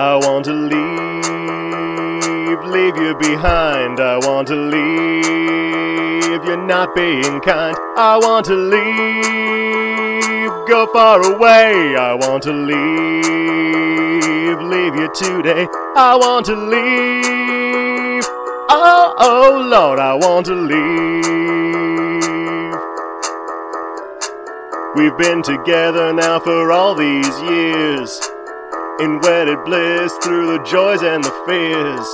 I want to leave, leave you behind. I want to leave, you're not being kind. I want to leave, go far away. I want to leave, leave you today. I want to leave, oh, oh Lord, I want to leave. We've been together now for all these years in wedded bliss through the joys and the fears.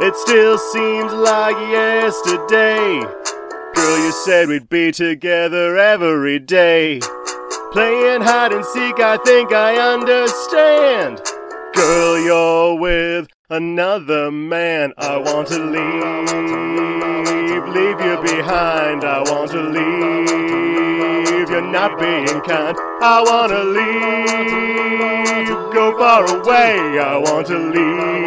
It still seems like yesterday. Girl, you said we'd be together every day. Playing hide and seek, I think I understand. Girl, you're with another man. I want to leave, leave you behind. I want to leave, you're not being kind. I want to leave, go far away. I want to leave,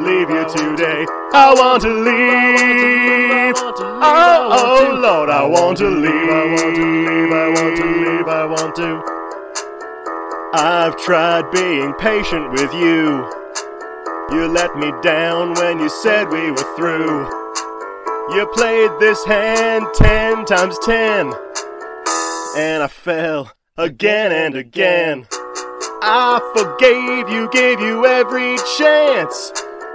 leave you today. I want to leave. Oh, oh Lord, I want to leave. I want to leave. I want to leave. I want to. I've tried being patient with you. You let me down when you said we were through. You played this hand ten times ten, and I fell again and again. I forgave you, gave you every chance,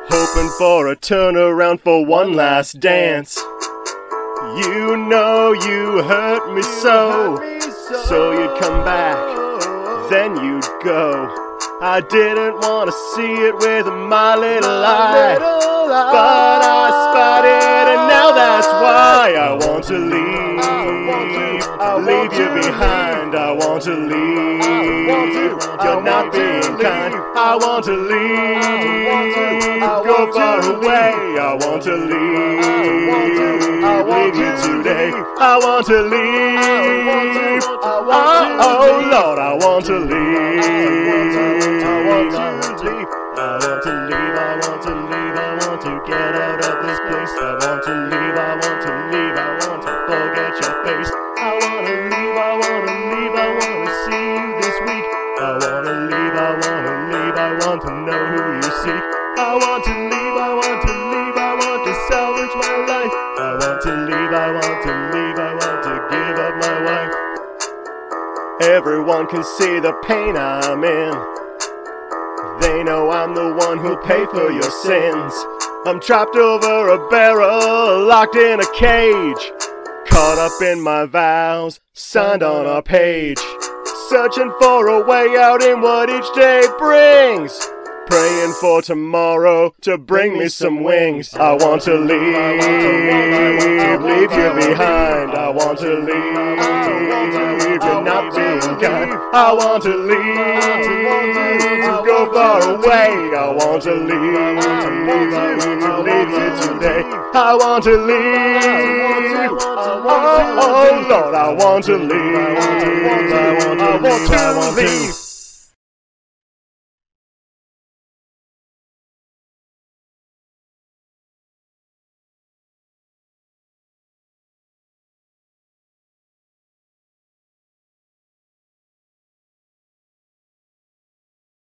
hoping for a turnaround for one last dance. You know you hurt me so, so you'd come back, then you'd go. I didn't want to see it with my little eye, but I spotted, and now that's why I want to leave. Leave you behind. I want to leave. You're not being kind. I want to leave. Go far away. I want to leave. Leave you today. I want to leave. Oh, oh Lord, I want to leave. I want to leave. I want to leave. I want to leave. I want to get out of this place. I want to leave. I want I want to leave. I want to leave. I want to know who you seek. I want to leave. I want to leave. I want to salvage my life. I want to leave. I want to leave. I want to give up my wife. Everyone can see the pain I'm in. They know I'm the one who'll pay for your sins. I'm trapped over a barrel, locked in a cage. Caught up in my vows, signed on a page. Searching for a way out in what each day brings. Praying for tomorrow to bring me some wings. I want to leave, leave you behind. I want to leave, you're not being kind. I want to leave, go far away. I want to leave, leave you today. I want to leave. Oh, Lord, I want to leave. I want to leave.